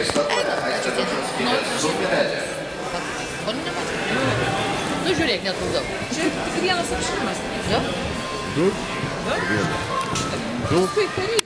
registruotoje aistė žažanskynė Zumirelė. O nemačiau. Nu žiūrėk, netrukdau. Čia tik vienas apšilimas. Jo? Du? Vienas. Du? Paskui karys.